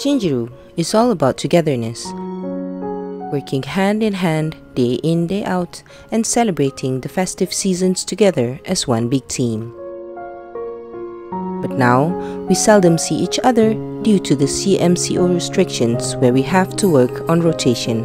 Shinjiru is all about togetherness, working hand in hand, day in, day out, and celebrating the festive seasons together as one big team. But now, we seldom see each other due to the CMCO restrictions where we have to work on rotation.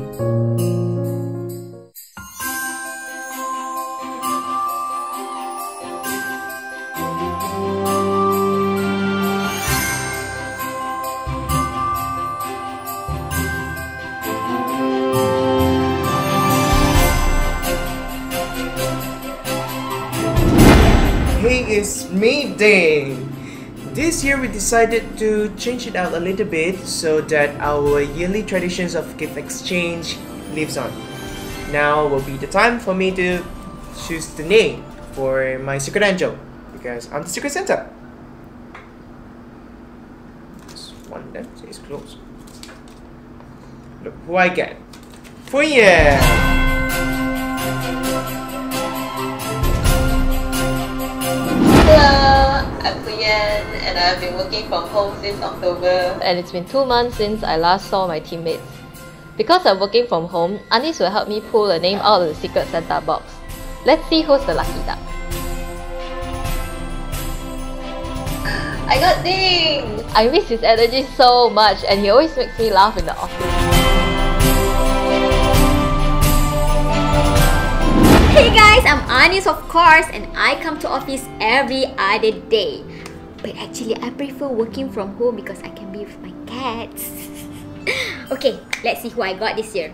It's May Day! This year we decided to change it out a little bit so that our yearly traditions of gift exchange lives on. Now will be the time for me to choose the name for my secret angel because I'm the secret Santa. This one that is close. Look who I get. Fuyan! Hello, and I've been working from home since October. and it's been two months since I last saw my teammates. Because I'm working from home, Anis will help me pull a name out of the Secret Santa box. Let's see who's the lucky duck. I got Ding! I miss his energy so much and he always makes me laugh in the office. Hey guys, I'm Anis of course and I come to office every other day. But actually I prefer working from home because I can be with my cats. okay, let's see who I got this year.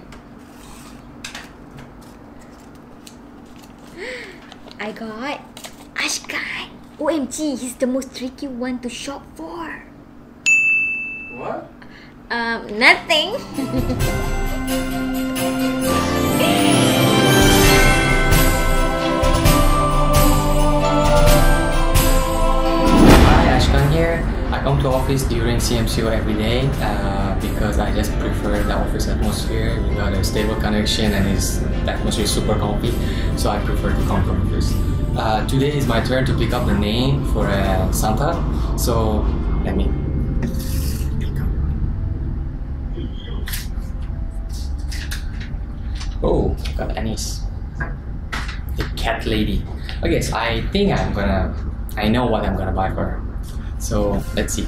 I got Ashkan. OMG, he's the most tricky one to shop for. What? Um, nothing. to office during CMCO every day uh, because I just prefer the office atmosphere. We got a stable connection and it's, the atmosphere is super comfy, so I prefer to come to office. Uh, today is my turn to pick up the name for uh, Santa, so let me. Oh, got Anis. The cat lady. Okay, so I think I'm gonna I know what I'm gonna buy for her. So let's see.